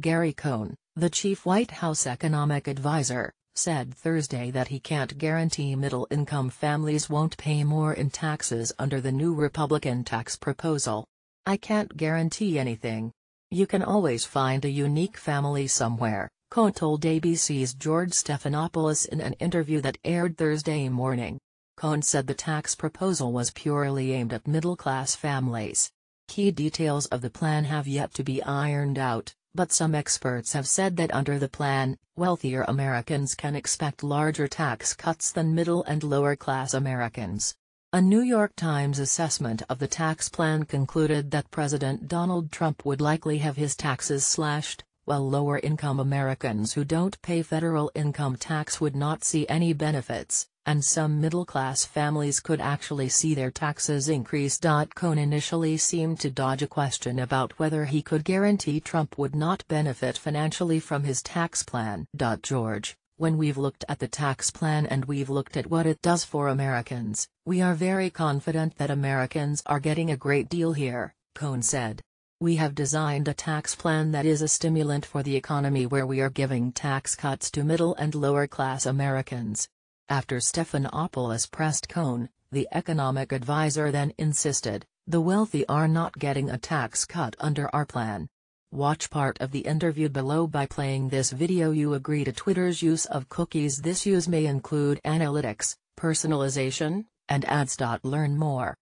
Gary Cohn, the chief White House economic advisor, said Thursday that he can't guarantee middle-income families won't pay more in taxes under the new Republican tax proposal. I can't guarantee anything. You can always find a unique family somewhere, Cohn told ABC's George Stephanopoulos in an interview that aired Thursday morning. Cohn said the tax proposal was purely aimed at middle-class families. Key details of the plan have yet to be ironed out, but some experts have said that under the plan, wealthier Americans can expect larger tax cuts than middle and lower-class Americans. A New York Times assessment of the tax plan concluded that President Donald Trump would likely have his taxes slashed, while lower-income Americans who don't pay federal income tax would not see any benefits, and some middle-class families could actually see their taxes increase. Cohn initially seemed to dodge a question about whether he could guarantee Trump would not benefit financially from his tax plan. George, when we've looked at the tax plan and we've looked at what it does for Americans, we are very confident that Americans are getting a great deal here, Cohn said. We have designed a tax plan that is a stimulant for the economy where we are giving tax cuts to middle and lower class Americans. After Stephanopoulos pressed Cohn, the economic advisor then insisted, the wealthy are not getting a tax cut under our plan. Watch part of the interview below by playing this video you agree to Twitter's use of cookies This use may include analytics, personalization, and ads. Learn more.